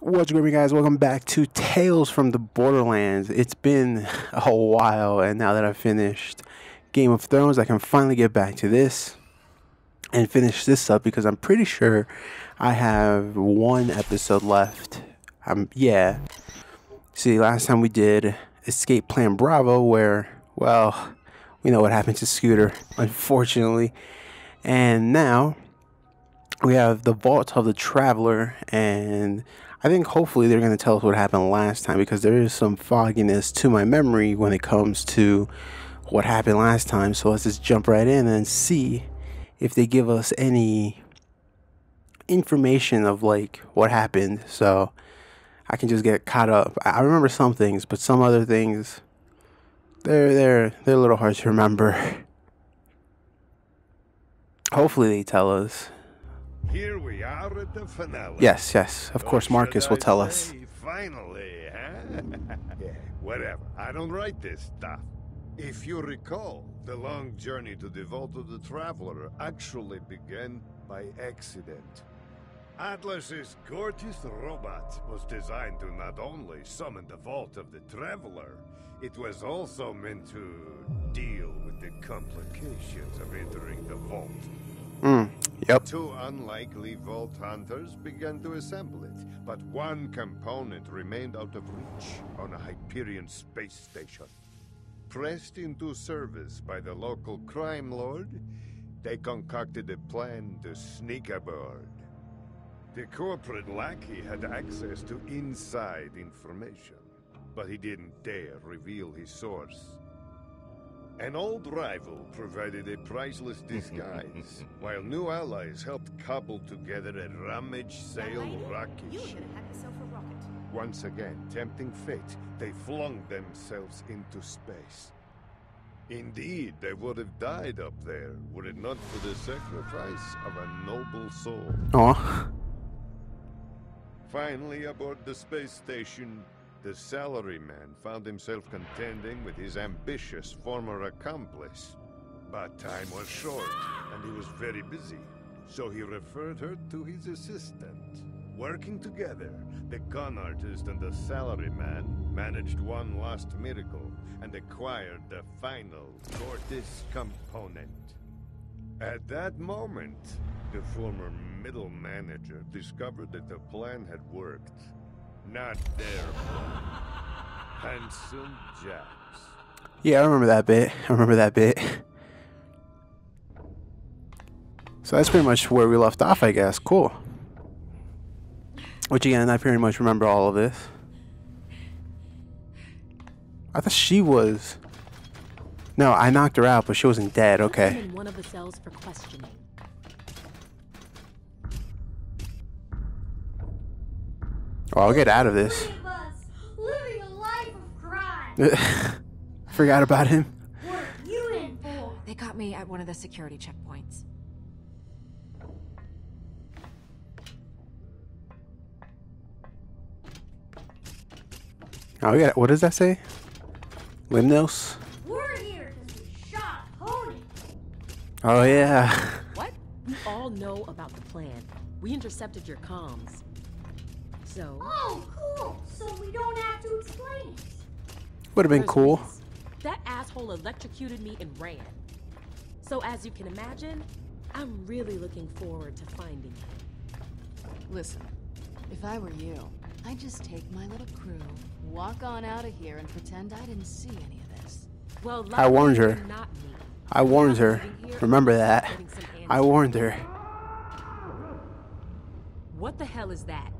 What's going on, guys? Welcome back to Tales from the Borderlands. It's been a while, and now that I've finished Game of Thrones, I can finally get back to this and finish this up because I'm pretty sure I have one episode left. Um, yeah. See, last time we did Escape Plan Bravo, where, well, we know what happened to Scooter, unfortunately. And now we have the Vault of the Traveler, and I think hopefully they're going to tell us what happened last time because there is some fogginess to my memory when it comes to what happened last time. So let's just jump right in and see if they give us any information of like what happened. So I can just get caught up. I remember some things, but some other things they're they're they're a little hard to remember. Hopefully they tell us. Here we are at the finale. Yes, yes. Of course, Marcus should will tell us. Finally, huh? yeah, whatever. I don't write this stuff. If you recall, the long journey to the Vault of the Traveler actually began by accident. Atlas's gorgeous robot was designed to not only summon the Vault of the Traveler, it was also meant to deal with the complications of entering the Vault. Mm, yep. Two unlikely Vault hunters began to assemble it, but one component remained out of reach on a Hyperion space station. Pressed into service by the local crime lord, they concocted a plan to sneak aboard. The corporate lackey had access to inside information, but he didn't dare reveal his source. An old rival provided a priceless disguise, while new allies helped cobble together a rummage sale rocket ship. gonna yourself a rocket. Once again, tempting fate, they flung themselves into space. Indeed, they would have died up there were it not for the sacrifice of a noble soul. Aw. Finally, aboard the space station, the salaryman found himself contending with his ambitious former accomplice. But time was short, and he was very busy, so he referred her to his assistant. Working together, the con artist and the salaryman managed one last miracle and acquired the final Gortys component. At that moment, the former middle manager discovered that the plan had worked. Not their plan. Handsome Jack's. Yeah, I remember that bit. I remember that bit. So that's pretty much where we left off, I guess. Cool. Which again, I pretty much remember all of this. I thought she was. No, I knocked her out, but she wasn't dead. Okay. in one of the cells for questioning. Well, I'll get out of this. Three of living a life of crime. Forgot about him. What you in for? They got me at one of the security checkpoints. Oh, yeah. What does that say? Limnos? We're here because we shot Pony. Oh, yeah. What? We all know about the plan. We intercepted your comms. So, Oh, cool. So we don't have to explain it. Would have been cool. That asshole electrocuted me and ran. So as you can imagine, I'm really looking forward to finding him. Listen, if I were you, I'd just take my little crew, walk on out of here, and pretend I didn't see any of this. Well, I warned her. Not me. I warned her. Remember that. I warned her. What the hell is that?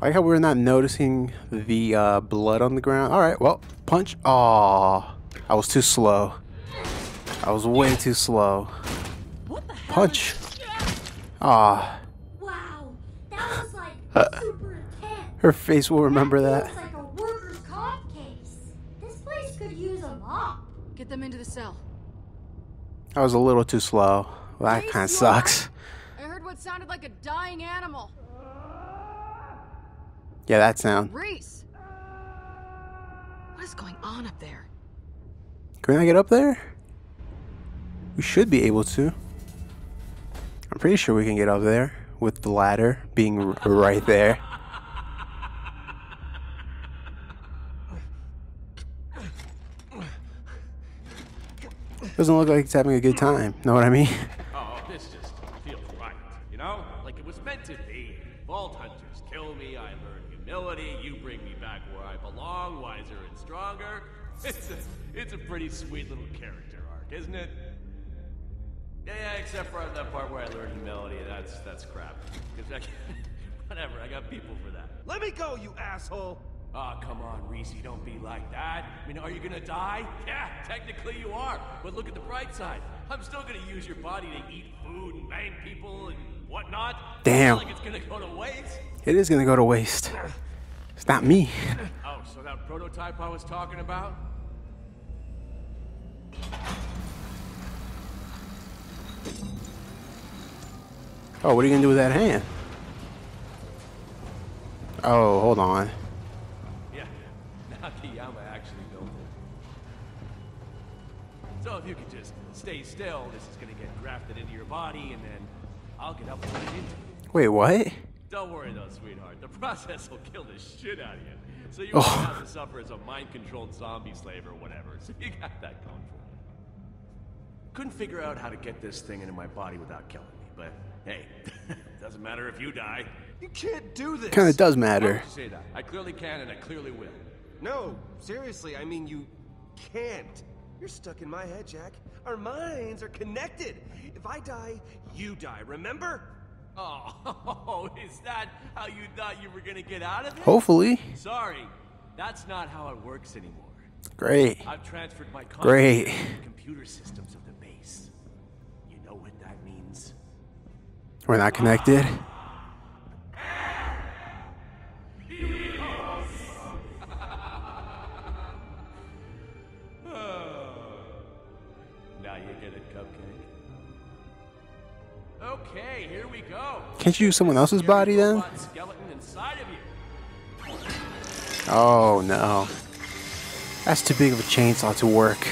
I like how we're not noticing the uh, blood on the ground. All right, well, punch. Aw, I was too slow. I was way too slow. What the hell? Punch. Is Aw, Wow, that was like Uh, super intense. her face will remember That that. like a workers' comp case. This place could use a mop. Get them into the cell. I was a little too slow. Well, that kind of sucks. I heard what sounded like a dying animal. Yeah, that sound. Rhys! What is going on up there? Can I get up there? We should be able to. I'm pretty sure we can get up there. with the ladder being r- right there. Doesn't look like he's having a good time. Know what I mean? You bring me back where I belong, wiser and stronger. It's a, it's a pretty sweet little character arc, isn't it? Yeah, yeah, except for that part where I learned humility. That's that's crap. 'Cause I, whatever, I got people for that. Let me go, you asshole! Ah, come on, Rhys, don't be like that. I mean, are you gonna die? Yeah, technically you are. But look at the bright side. I'm still gonna use your body to eat food and bang people and whatnot. Damn. It's not like it's gonna go to waste. It is gonna go to waste. It's not me. Oh, so that prototype I was talking about? Oh, what are you gonna do with that hand? Oh, hold on. Yeah, Nakayama actually built it. So if you could just stay still, this is gonna get grafted into your body, and then I'll get up and put it into you. Wait, what? Don't worry though, sweetheart. The process will kill the shit out of you. So you Oh. won't have to suffer as a mind-controlled zombie slave or whatever. So you got that going for you. Couldn't figure out how to get this thing into my body without killing me, but hey, doesn't matter if you die. You can't do this! Kind of does Why matter. would you say that? I clearly can and I clearly will. No, seriously, I mean, you can't. You're stuck in my head, Jack. Our minds are connected. If I die, you die, remember? Oh, is that how you thought you were gonna get out of it? Hopefully. Sorry, that's not how it works anymore. Great. I've transferred my Great. to the computer systems of the base. You know what that means? We're not connected. Can't you use someone else's body then? robot skeleton inside of you. Oh no. That's too big of a chainsaw to work.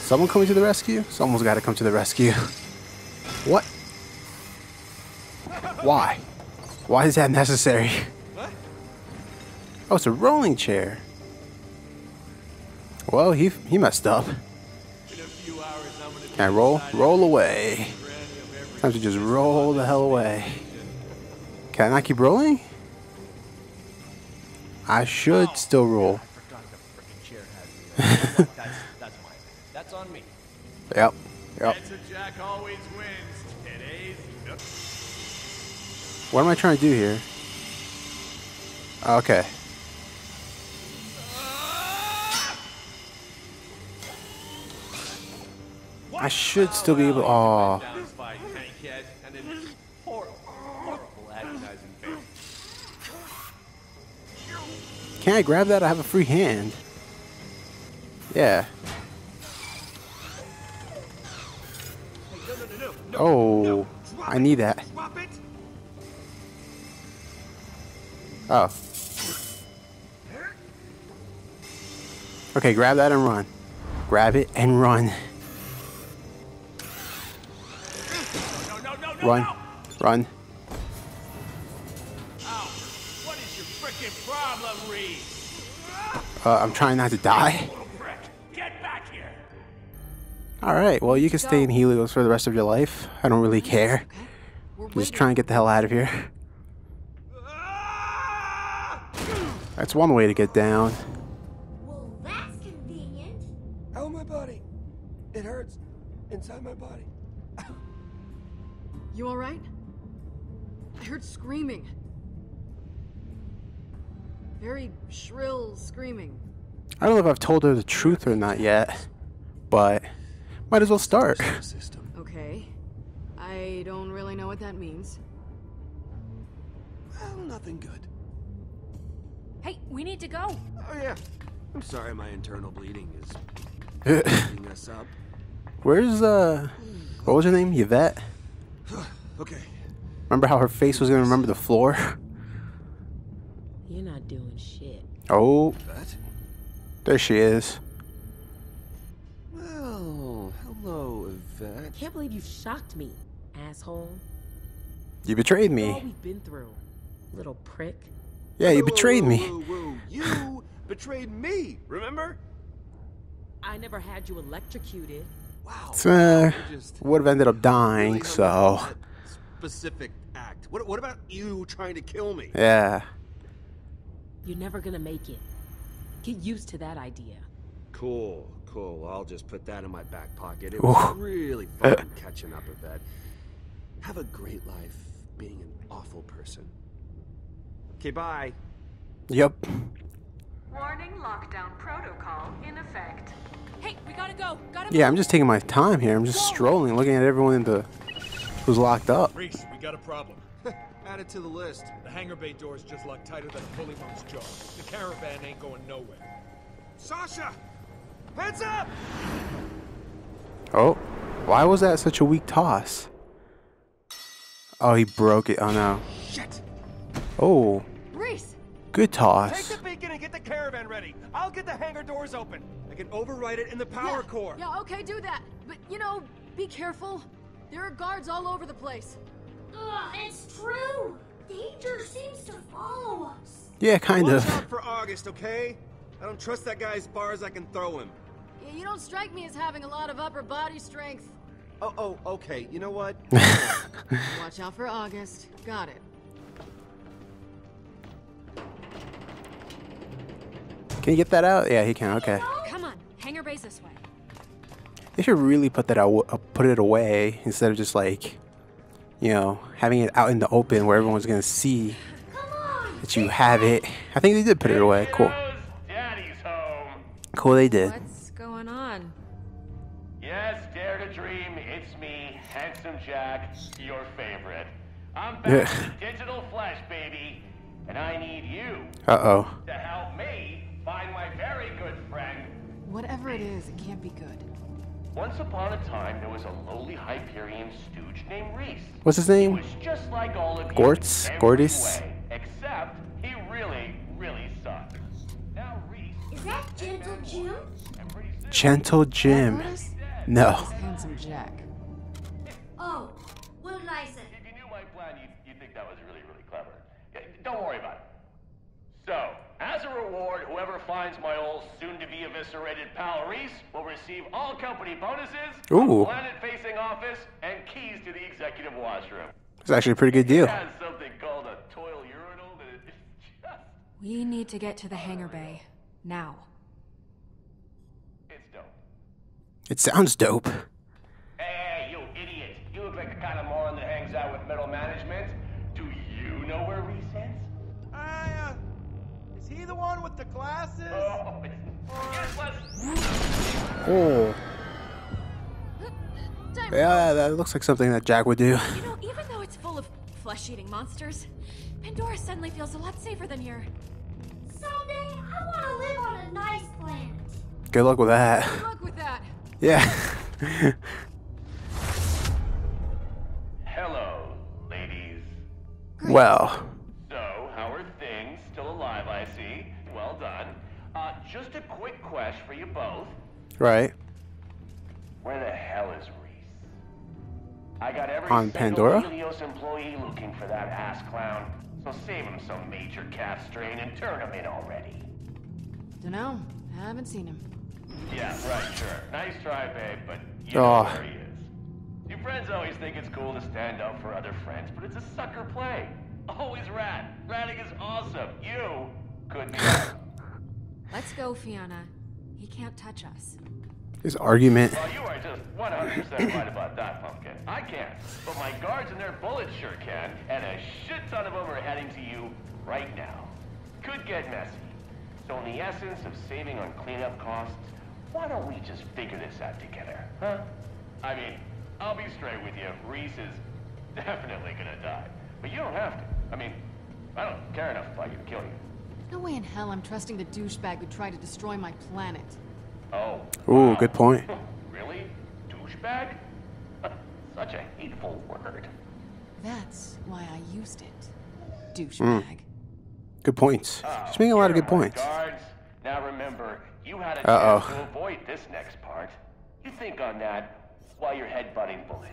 Someone coming to the rescue? Someone's got to come to the rescue. What? Why? Why is that necessary? Oh, it's a rolling chair. Well, he he messed up. I'm gonna be Can I roll? Roll away. of granny Time to just roll the hell away. Can I not keep rolling? I should still roll. forgot the frickin' chair has me. that's, that's. That's on me. Yep. Yep. That's a Jack always wins. Today's. What am I trying to do here? Okay. I should still be able. Oh, can I grab that? I have a free hand. Yeah. Oh, I need that. Oh. Okay, grab that and run. Grab it and run. No, no, no, no, Run. no! Run. What is your frickin' problem, Rhys? Uh, I'm trying not to die. Get back here! Alright, well, you can stay in Helios for the rest of your life. I don't really care. Okay? We're Just waiting. trying to get the hell out of here. That's one way to get down. Well, that's convenient. Ow, my body. It hurts inside my body. You alright? I heard screaming. Very shrill screaming. I don't know if I've told her the truth or not yet, but might as well start. Okay. I don't really know what that means. Well, nothing good. Hey, we need to go. Oh, yeah. I'm sorry my internal bleeding is eating us up. Where's, uh, what was her name? Yvette? Okay. Remember how her face was gonna remember the floor? You're not doing shit. Oh, That? there she is. Well, hello, fat. Can't believe you shocked me, asshole. You betrayed All me. we've been through, little prick. Yeah, you Whoa, betrayed whoa, me. Whoa, whoa, You betrayed me, remember? I never had you electrocuted. Wow. Uh, would have ended up dying, hung so. Specific act. What, what about you trying to kill me? Yeah. You're never gonna make it. Get used to that idea. Cool, cool. I'll just put that in my back pocket. It Ooh. was really fun catching up with that. Have a great life being an awful person. Okay, bye. Yep. Warning lockdown protocol in effect. Hey, we gotta go. Gotta Yeah, I'm just taking my time here. I'm just strolling, looking at everyone in the who's locked up. Rhys, we got a problem. Add it to the list. The hangar bay door's just locked tighter than a pulley monk's jaw. The caravan ain't going nowhere. Sasha! Heads up! Oh, why was that such a weak toss? Oh, he broke it. Oh no. Shit! Oh, Rhys! good Take toss. The beacon and get the caravan ready. I'll get the hangar doors open. I can override it in the power yeah, core. Yeah, okay, do that. But, you know, be careful. There are guards all over the place. Ugh, it's true. Danger seems to follow us. Yeah, kind Watch of. out for August, okay? I don't trust that guy as far as I can throw him. Yeah, you don't strike me as having a lot of upper body strength. Oh, oh, okay. You know what? Watch out for August. Got it. Can you get that out? Yeah, he can. Okay. Come on, hangar base this way. They should really put that out, uh, put it away instead of just like, you know, having it out in the open where everyone's gonna see on. that you have it. I think they did put it away. Cool. Daddy's home. Cool, they did. What's going on? Yes, dare to dream. It's me, Handsome Jack, your favorite. I'm Yeah. back digital flesh, baby, and I need you Uh oh. to help me find my very good friend. Whatever it is, it can't be good. Once upon a time, there was a lowly Hyperion stooge named Rhys. What's his He name? was just like all of you. Gortz? in every Gortys? way, Except he really, really sucked. Now Rhys Is that Gentle Jim? and pretty soon Gentle Jim. No. Handsome Jack. Oh, what did I say? If you knew my plan, you'd, you'd think that was really, really clever. Yeah, don't worry about it. So, as a reward, whoever finds my old soon-to-be eviscerated pal Rhys will receive all company bonuses, Ooh. a planet-facing office, and keys to the executive washroom. It's actually a pretty good deal. Has something called a toil urinal that is just... We need to get to the hangar bay. Now. It's dope. It sounds dope. He the one glasses? Oh, it's... Oh. Yeah, that looks like something that Jack would do. You know, even though it's full of flesh-eating monsters, Pandora suddenly feels a lot safer than here. Someday, I want to live on a nice planet. Good luck with that. Good luck with that. Yeah. Hello, ladies. well. So, how are things? Still alive, I see. Well done. Uh, just a quick question for you both. Right. Where the hell is Rhys? I got every On Pandora? Helios employee looking for that ass clown. So save him some major cat strain and turn him in already. Dunno. I Haven't seen him. Yeah, right, sure. Nice try, babe, but you Oh. know ah. where he is. Your friends always think it's cool to stand up for other friends, but it's a sucker play. Always rat. Ratting is awesome. You could be. Let's go, Fiona. He can't touch us. His argument. Well, you are just 100% right about that, Pumpkin. I can't, but my guards and their bullets sure can, and a shit ton of them are heading to you right now. Could get messy. So in the essence of saving on cleanup costs, why don't we just figure this out together, huh? I mean, I'll be straight with you. Rhys is definitely gonna die. But you don't have to. I mean, I don't care enough about you to kill you. No way in hell I'm trusting the douchebag who tried to destroy my planet. Oh. Ooh, wow. good point. really? Douchebag? Such a hateful word. That's why I used it. Hmm. Douchebag. Good points. Oh, He's making a lot of good points. Guards. Now remember, you had a Uh-oh. chance to avoid this next part. You think on that while you're headbutting bullets.